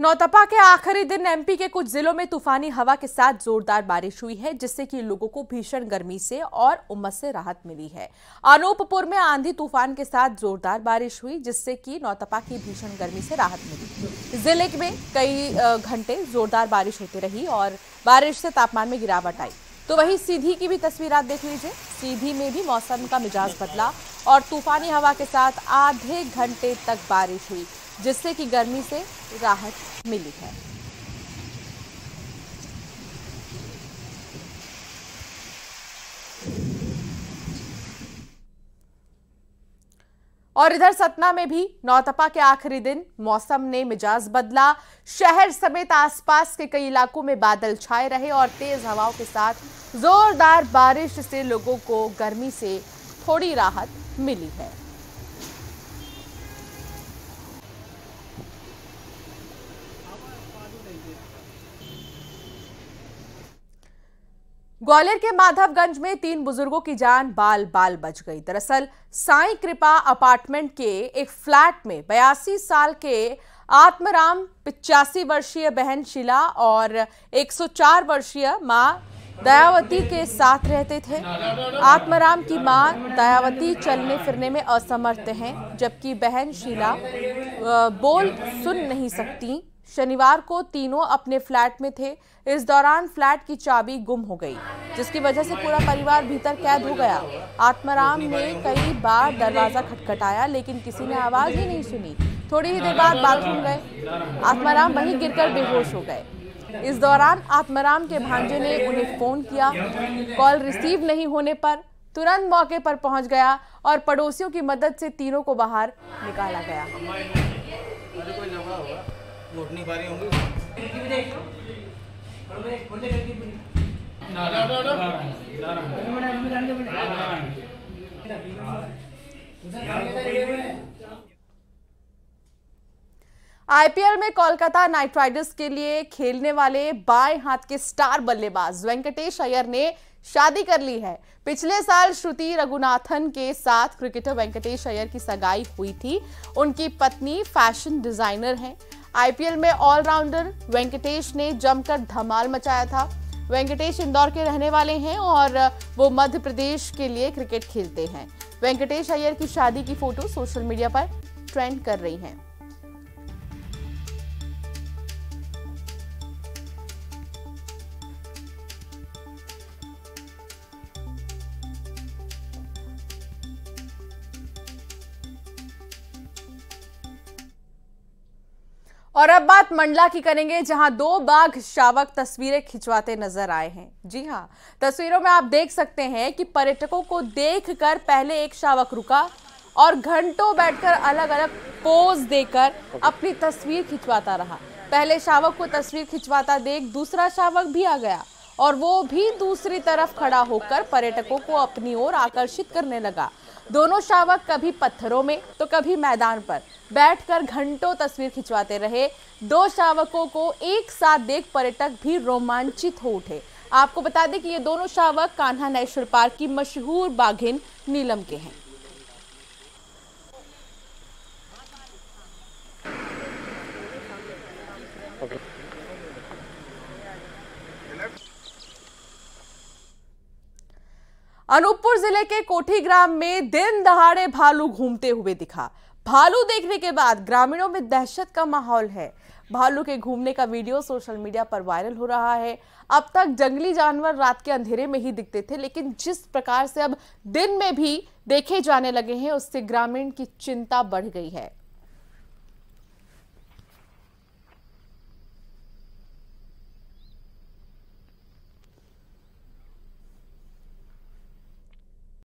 नौतपा के आखिरी दिन एमपी के कुछ जिलों में तूफानी हवा के साथ जोरदार बारिश हुई है, जिससे कि लोगों को भीषण गर्मी से और उमस से राहत मिली है। अनूपपुर में आंधी तूफ़ान के साथ जोरदार बारिश हुई, जिससे कि नौतपा की भीषण गर्मी से राहत मिली। ज़िले में कई घंटे जोरदार बारिश होती रही और बारिश से तापमान में गिरावट आई। तो वही सीधी की भी तस्वीर आप देख लीजिए। सीधी में भी मौसम का मिजाज बदला और तूफानी हवा के साथ आधे घंटे तक बारिश हुई, जिससे कि गर्मी से राहत मिली है। और इधर सतना में भी नौतपा के आखिरी दिन मौसम ने मिजाज बदला। शहर समेत आसपास के कई इलाकों में बादल छाए रहे और तेज हवाओं के साथ जोरदार बारिश से लोगों को गर्मी से थोड़ी राहत मिली है। ग्वालियर के माधवगंज में तीन बुज़ुर्गों की जान बाल बाल बच गई। दरअसल, साई कृपा अपार्टमेंट के एक फ्लैट में बयासी साल के आत्मराम पिचासी वर्षीय बहन शिला और 104 वर्षीय माँ दयावती के साथ रहते थे। आत्मराम की माँ दयावती चलने फिरने में असमर्थ हैं, जबकि बहन शीला बोल सुन नहीं सकती। शनिवार को तीनों अपने फ्लैट में थे। इस दौरान फ्लैट की चाबी गुम हो गई, जिसकी वजह से पूरा परिवार भीतर कैद हो गया। आत्माराम ने कई बार दरवाज़ा खटखटाया, लेकिन किसी ने आवाज़ ही नहीं सुनी। थोड़ी ही देर बाद बाथरूम गए। आत्माराम वहीं गिरकर बेहोश हो गए। इस दौरान आत्माराम के भांजे ने उन्हें फ़ोन किया। कॉल रिसीव नहीं होने पर तुरंत मौके पर पहुँच गया और पड़ोसियों की मदद से तीनों को बाहर निकाला गया। पा रही होंगी आईपीएल में कोलकाता नाइट राइडर्स के लिए खेलने वाले बाएँ हाथ के स्टार बल्लेबाज वेंकटेश अय्यर ने शादी कर ली है। पिछले साल श्रुति रघुनाथन के साथ क्रिकेटर वेंकटेश अय्यर की सगाई हुई थी। उनकी पत्नी फ़ैशन डिज़ाइनर हैं। आईपीएल में ऑलराउंडर वेंकटेश ने जमकर धमाल मचाया था। वेंकटेश इंदौर के रहने वाले हैं और वो मध्य प्रदेश के लिए क्रिकेट खेलते हैं। वेंकटेश अय्यर की शादी की फ़ोटो सोशल मीडिया पर ट्रेंड कर रही हैं। और अब बात मंडला की करेंगे, जहाँ दो बाघ शावक तस्वीरें खिंचवाते नज़र आए हैं। जी हाँ, तस्वीरों में आप देख सकते हैं कि पर्यटकों को देखकर पहले एक शावक रुका और घंटों बैठकर अलग अलग पोज देकर अपनी तस्वीर खिंचवाता रहा। पहले शावक को तस्वीर खिंचवाता देख दूसरा शावक भी आ गया। और वो भी दूसरी तरफ़ खड़ा होकर पर्यटकों को अपनी ओर आकर्षित करने लगा। दोनों शावक कभी पत्थरों में तो कभी मैदान पर। बैठकर घंटों तस्वीर खिंचवाते रहे। दो शावकों को एक साथ देख पर्यटक भी रोमांचित हो उठे। आपको बता दें कि ये दोनों शावक कान्हा नेशनल पार्क की मशहूर बाघिन नीलम के हैं। अनूपपुर ज़िले के कोठी ग्राम में दिन दहाड़े भालू घूमते हुए दिखा। भालू देखने के बाद ग्रामीणों में दहशत का माहौल है। भालू के घूमने का वीडियो सोशल मीडिया पर वायरल हो रहा है। अब तक जंगली जानवर रात के अंधेरे में ही दिखते थे, लेकिन जिस प्रकार से अब दिन में भी देखे जाने लगे हैं, उससे ग्रामीण की चिंता बढ़ गई है।